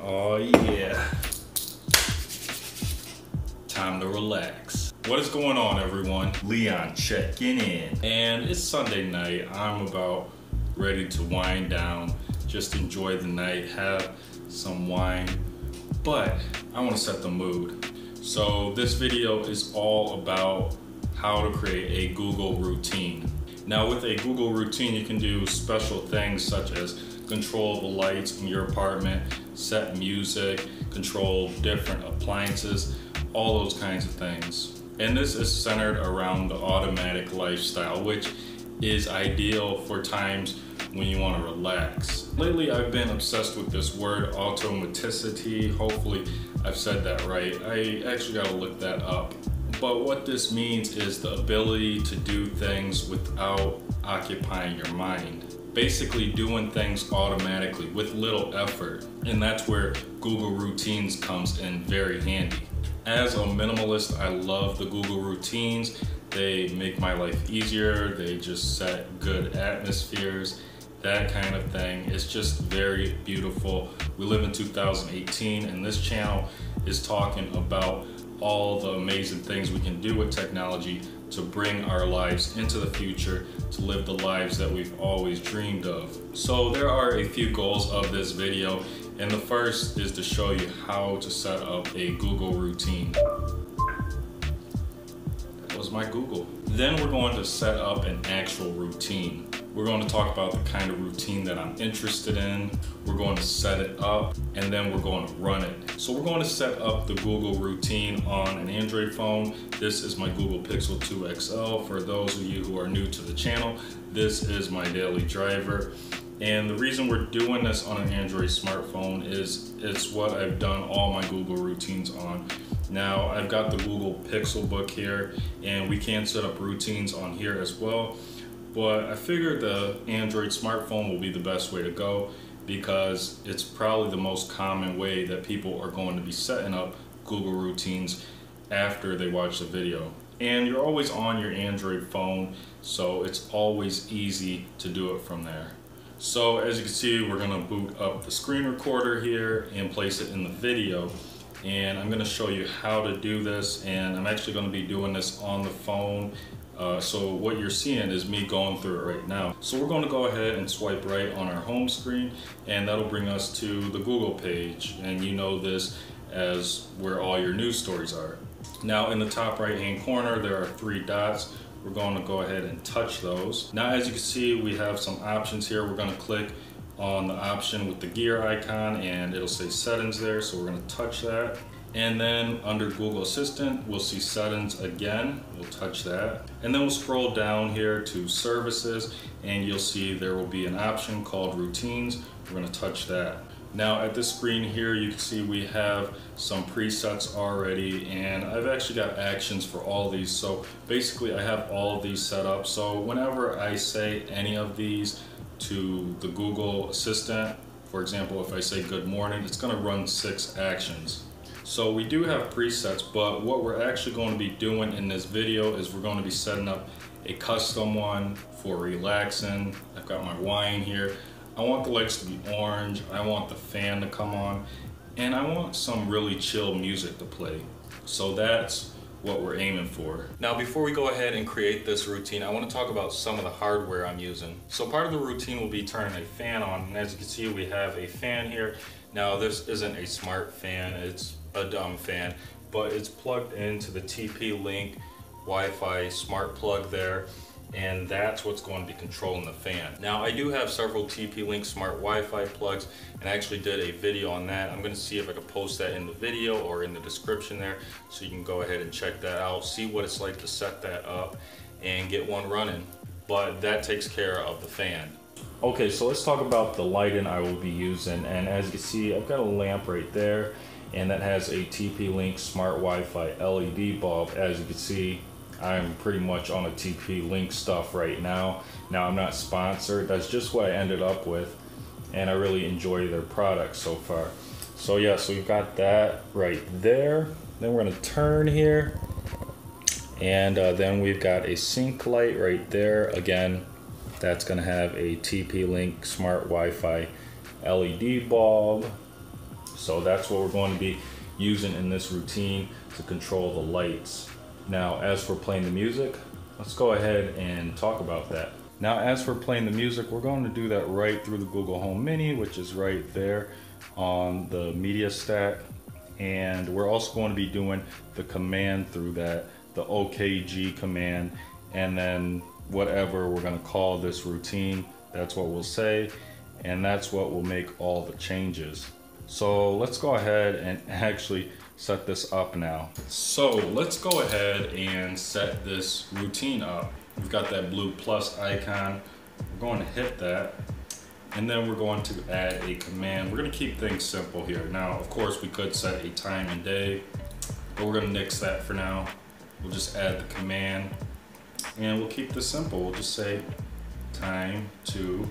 Oh yeah. Time to relax. What is going on everyone? Leon checking in. And it's Sunday night. I'm about ready to wind down, just enjoy the night, have some wine. But I want to set the mood. So this video is all about how to create a Google routine. Now with a Google routine, you can do special things such as control the lights in your apartment, set music, control different appliances, all those kinds of things. And this is centered around the automatic lifestyle, which is ideal for times when you want to relax. Lately, I've been obsessed with this word automaticity. Hopefully, I've said that right. I actually got to look that up. But what this means is the ability to do things without occupying your mind basically doing things automatically with little effort. And that's where Google Routines comes in very handy. As a minimalist, I love the Google Routines. They make my life easier. They just set good atmospheres, that kind of thing. It's just very beautiful. We live in 2018 and this channel is talking about all the amazing things we can do with technology to bring our lives into the future, to live the lives that we've always dreamed of. So there are a few goals of this video, and the first is to show you how to set up a Google routine. That was my Google. Then we're going to set up an actual routine. We're going to talk about the kind of routine that I'm interested in. We're going to set it up and then we're going to run it. So we're going to set up the Google routine on an Android phone. This is my Google Pixel 2 XL. For those of you who are new to the channel, this is my daily driver. And the reason we're doing this on an Android smartphone is it's what I've done all my Google routines on. Now I've got the Google Pixelbook here and we can set up routines on here as well but I figured the Android smartphone will be the best way to go because it's probably the most common way that people are going to be setting up Google routines after they watch the video. And you're always on your Android phone, so it's always easy to do it from there. So as you can see, we're gonna boot up the screen recorder here and place it in the video. And I'm gonna show you how to do this. And I'm actually gonna be doing this on the phone uh, so what you're seeing is me going through it right now. So we're going to go ahead and swipe right on our home screen and that'll bring us to the Google page and you know this as where all your news stories are. Now in the top right hand corner there are three dots. We're going to go ahead and touch those. Now as you can see we have some options here. We're going to click on the option with the gear icon and it'll say settings there so we're going to touch that. And then under Google Assistant, we'll see settings again. We'll touch that. And then we'll scroll down here to services and you'll see there will be an option called routines. We're gonna touch that. Now at this screen here, you can see we have some presets already and I've actually got actions for all these. So basically I have all these set up. So whenever I say any of these to the Google Assistant, for example, if I say good morning, it's gonna run six actions. So we do have presets, but what we're actually going to be doing in this video is we're going to be setting up a custom one for relaxing. I've got my wine here. I want the lights to be orange. I want the fan to come on. And I want some really chill music to play. So that's what we're aiming for. Now before we go ahead and create this routine, I want to talk about some of the hardware I'm using. So part of the routine will be turning a fan on. And as you can see, we have a fan here. Now this isn't a smart fan, it's a dumb fan, but it's plugged into the TP-Link Wi-Fi smart plug there and that's what's going to be controlling the fan. Now I do have several TP-Link smart Wi-Fi plugs and I actually did a video on that. I'm going to see if I can post that in the video or in the description there so you can go ahead and check that out, see what it's like to set that up and get one running. But that takes care of the fan. Okay, so let's talk about the lighting I will be using and as you see I've got a lamp right there and that has a TP-Link Smart Wi-Fi LED bulb. As you can see, I'm pretty much on a TP-Link stuff right now. Now I'm not sponsored, that's just what I ended up with and I really enjoy their products so far. So yeah, so we've got that right there. Then we're gonna turn here and uh, then we've got a sink light right there. Again, that's gonna have a TP-Link Smart Wi-Fi LED bulb So that's what we're going to be using in this routine to control the lights. Now, as for playing the music, let's go ahead and talk about that. Now, as for playing the music, we're going to do that right through the Google Home Mini, which is right there on the media stack. And we're also going to be doing the command through that, the OKG command, and then whatever we're gonna call this routine, that's what we'll say, and that's what will make all the changes. So let's go ahead and actually set this up now. So let's go ahead and set this routine up. We've got that blue plus icon. We're going to hit that. And then we're going to add a command. We're gonna keep things simple here. Now, of course, we could set a time and day, but we're gonna nix that for now. We'll just add the command and we'll keep this simple. We'll just say time to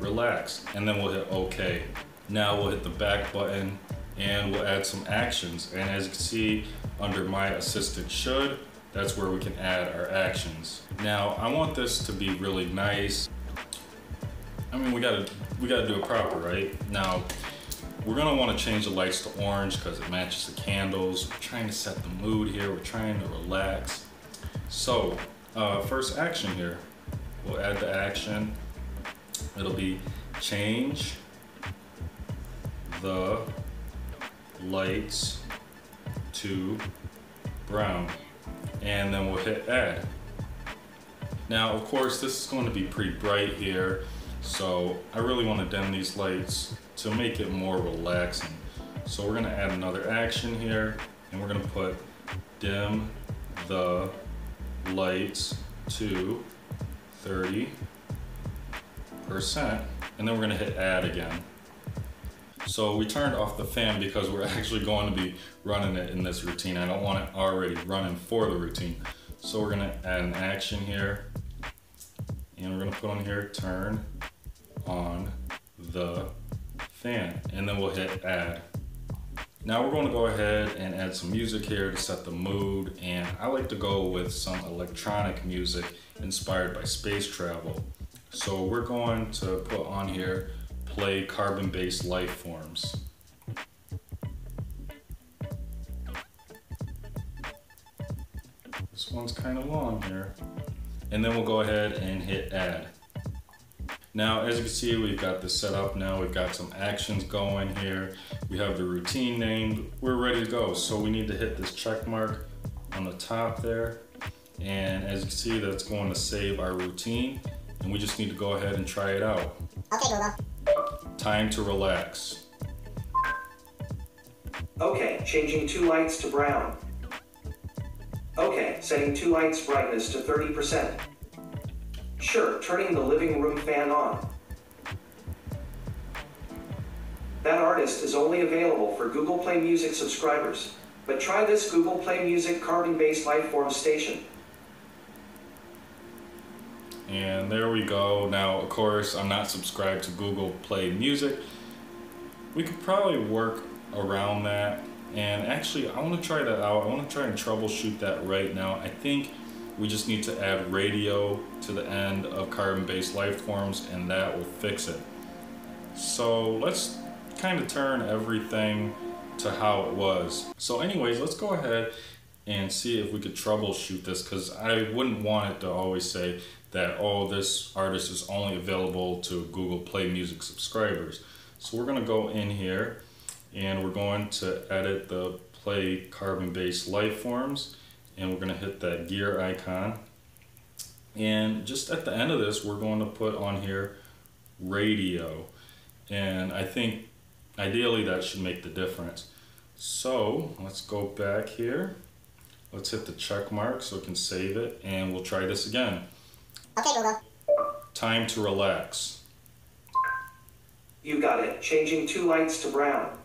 relax and then we'll hit OK. Now we'll hit the back button and we'll add some actions. And as you can see under my assistant should, that's where we can add our actions. Now I want this to be really nice. I mean, we gotta, we gotta do it proper, right? Now, we're gonna wanna change the lights to orange because it matches the candles. We're trying to set the mood here. We're trying to relax. So, uh, first action here, we'll add the action. It'll be change the lights to brown and then we'll hit add. Now, of course, this is going to be pretty bright here, so I really want to dim these lights to make it more relaxing. So we're gonna add another action here, and we're gonna put dim the lights to 30%, and then we're gonna hit add again. So we turned off the fan because we're actually going to be running it in this routine. I don't want it already running for the routine. So we're gonna add an action here, and we're gonna put on here, turn on the fan, and then we'll hit add. Now we're going to go ahead and add some music here to set the mood and I like to go with some electronic music inspired by space travel. So we're going to put on here play carbon-based life forms. This one's kind of long here. And then we'll go ahead and hit add. Now, as you can see, we've got this set up now. We've got some actions going here. We have the routine named. We're ready to go. So we need to hit this check mark on the top there. And as you can see, that's going to save our routine. And we just need to go ahead and try it out. Okay, Google. Time to relax. Okay, changing two lights to brown. Okay, setting two lights brightness to 30%. Sure, turning the living room fan on. That artist is only available for Google Play Music subscribers, but try this Google Play Music carbon-based lifeform station. And there we go. Now, of course, I'm not subscribed to Google Play Music. We could probably work around that. And actually, I want to try that out. I want to try and troubleshoot that right now. I think we just need to add radio to the end of carbon-based life forms and that will fix it. So let's kind of turn everything to how it was. So anyways, let's go ahead and see if we could troubleshoot this because I wouldn't want it to always say that, oh, this artist is only available to Google Play Music subscribers. So we're gonna go in here and we're going to edit the play carbon-based life forms and we're gonna hit that gear icon. And just at the end of this, we're going to put on here radio. And I think ideally that should make the difference. So let's go back here. Let's hit the check mark so we can save it and we'll try this again. Okay, Google. Time to relax. You got it. Changing two lights to brown.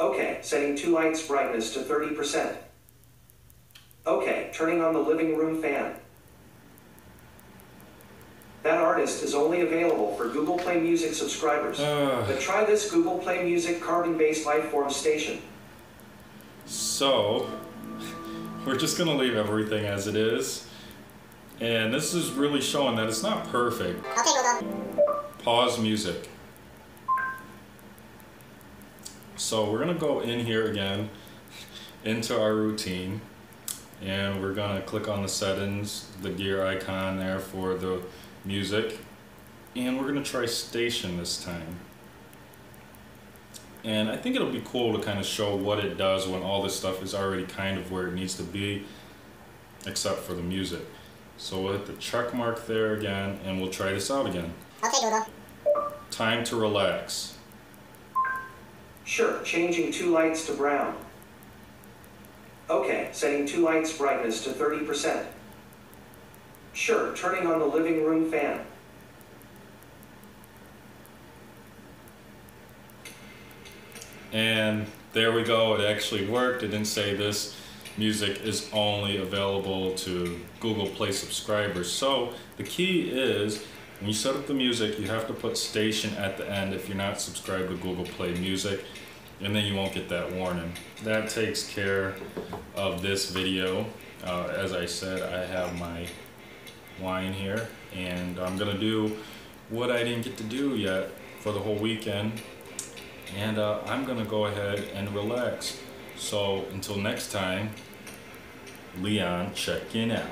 Okay, setting two lights brightness to 30%. Okay, turning on the living room fan. That artist is only available for Google Play Music subscribers. Uh, but try this Google Play Music carbon-based lifeform station. So, we're just going to leave everything as it is. And this is really showing that it's not perfect. Okay, Pause music. So we're gonna go in here again into our routine and we're gonna click on the settings, the gear icon there for the music and we're gonna try station this time. And I think it'll be cool to kind of show what it does when all this stuff is already kind of where it needs to be except for the music. So we'll hit the check mark there again and we'll try this out again. Okay, Google. Time to relax. Sure, changing two lights to brown. Okay, setting two lights brightness to 30%. Sure, turning on the living room fan. And there we go, it actually worked. It didn't say this music is only available to Google Play subscribers. So the key is when you set up the music, you have to put station at the end if you're not subscribed to Google Play Music, and then you won't get that warning. That takes care of this video. Uh, as I said, I have my wine here, and I'm gonna do what I didn't get to do yet for the whole weekend and uh, I'm gonna go ahead and relax. So until next time, Leon checking out.